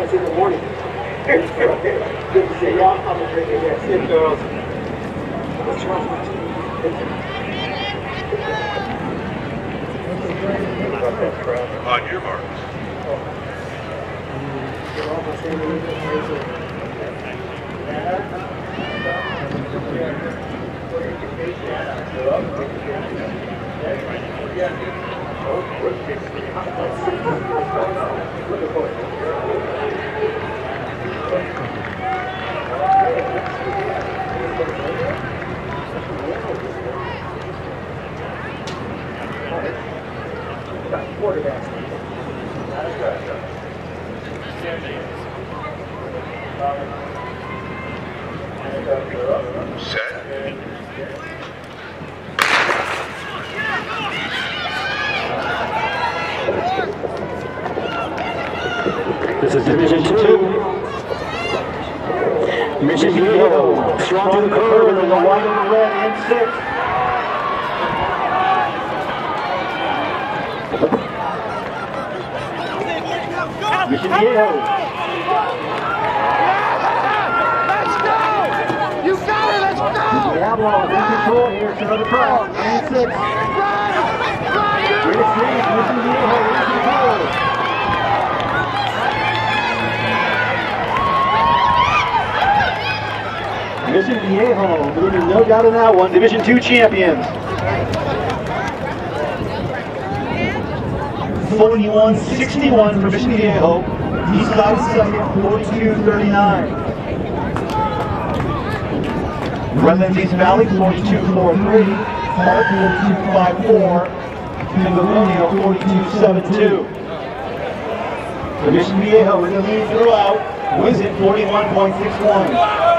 wait, in the morning. Good to see y'all coming to the sit girls. What's wrong On your marks. Set. This is Division Two. Mission Viejo, strong to the curve in the white and the red and six. Mission Viejo, Let's go! You got it, let's go! Diablo in control here, to the track, and six. Mission Viejo, there's no doubt in that one, Division Two champions. 41-61 for Mission Viejo. Eastside second, 42-39. Redlands East Valley, 42-43. Hart, 42-54. And Livonia, 42-72. The Mission Viejo in the lead throughout, wins it 41.61.